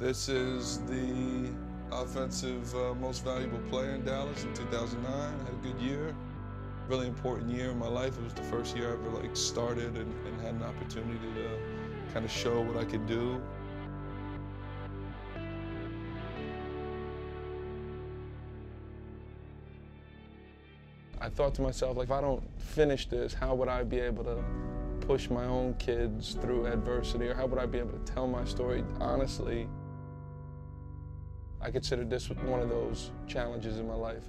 This is the offensive uh, most valuable player in Dallas in 2009. I had a good year. Really important year in my life. It was the first year I ever like started and, and had an opportunity to kind of show what I could do. I thought to myself, like, if I don't finish this, how would I be able to push my own kids through adversity, or how would I be able to tell my story honestly? I consider this one of those challenges in my life.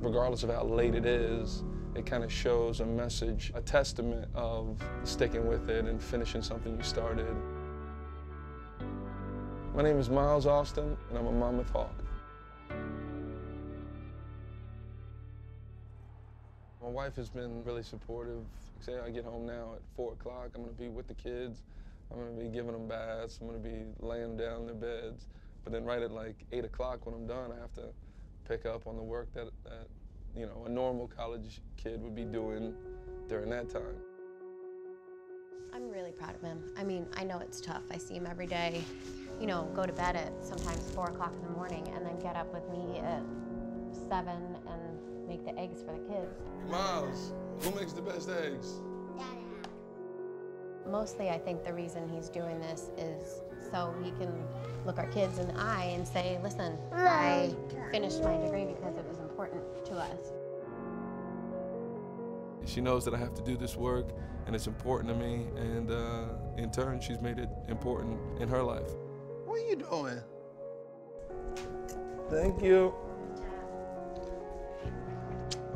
Regardless of how late it is, it kind of shows a message, a testament of sticking with it and finishing something you started. My name is Miles Austin, and I'm a Monmouth Hawk. My wife has been really supportive. Say I get home now at four o'clock, I'm gonna be with the kids. I'm gonna be giving them baths. I'm gonna be laying down in their beds. But then right at like eight o'clock when I'm done, I have to pick up on the work that, that you know a normal college kid would be doing during that time. I'm really proud of him. I mean, I know it's tough. I see him every day, you know, go to bed at sometimes four o'clock in the morning and then get up with me at seven and make the eggs for the kids. Miles, who makes the best eggs? Mostly, I think the reason he's doing this is so we can look our kids in the eye and say, listen, I finished my degree because it was important to us. She knows that I have to do this work and it's important to me, and uh, in turn, she's made it important in her life. What are you doing? Thank you.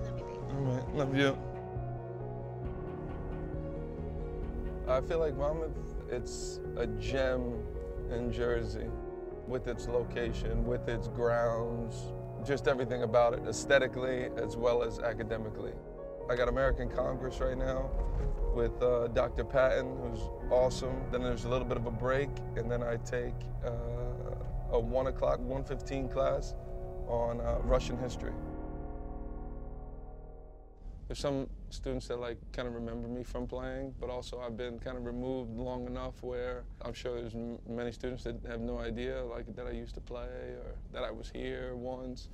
Love you. All right, love you. I feel like Monmouth, it's a gem in Jersey with its location, with its grounds, just everything about it, aesthetically as well as academically. I got American Congress right now with uh, Dr. Patton, who's awesome. Then there's a little bit of a break, and then I take uh, a 1 o'clock, 1.15 class on uh, Russian history. There's some students that like kind of remember me from playing, but also I've been kind of removed long enough where I'm sure there's many students that have no idea like that I used to play or that I was here once.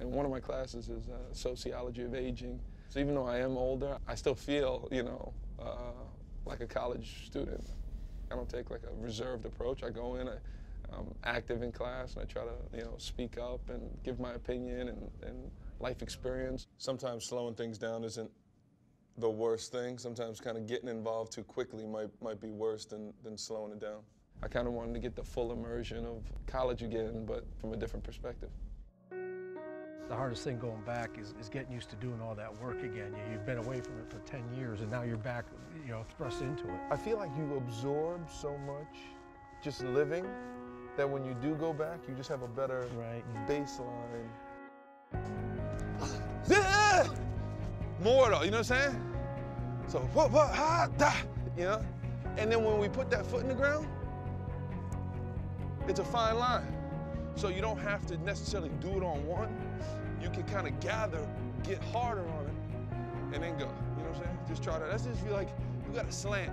And one of my classes is uh, sociology of aging. So even though I am older, I still feel, you know, uh, like a college student. I don't take like a reserved approach. I go in, I, I'm active in class, and I try to, you know, speak up and give my opinion and, and life experience. Sometimes slowing things down isn't the worst thing. Sometimes kind of getting involved too quickly might, might be worse than, than slowing it down. I kind of wanted to get the full immersion of college again, but from a different perspective. The hardest thing going back is, is getting used to doing all that work again. You, you've been away from it for 10 years and now you're back, you know, thrust into it. I feel like you absorb so much just living that when you do go back, you just have a better Right. baseline. Though, you know what I'm saying? So what what ha da, you know? And then when we put that foot in the ground, it's a fine line. So you don't have to necessarily do it on one. You can kind of gather, get harder on it, and then go. You know what I'm saying? Just try to. That's just feel like you got to slant.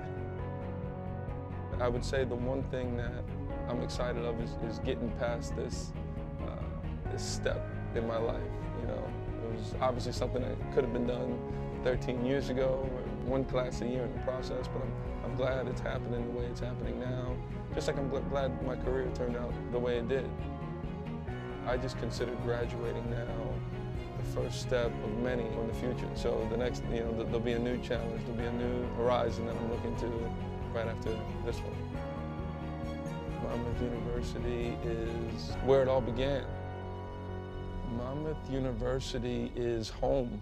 I would say the one thing that I'm excited of is, is getting past this uh, this step in my life. You know, was obviously something that could have been done 13 years ago, one class a year in the process. But I'm I'm glad it's happening the way it's happening now. Just like I'm gl- glad my career turned out the way it did. I just consider graduating now the first step of many in the future. So the next, you know, th- there'll be a new challenge, there'll be a new horizon that I'm looking to right after this one. Monmouth University is where it all began. Monmouth University is home.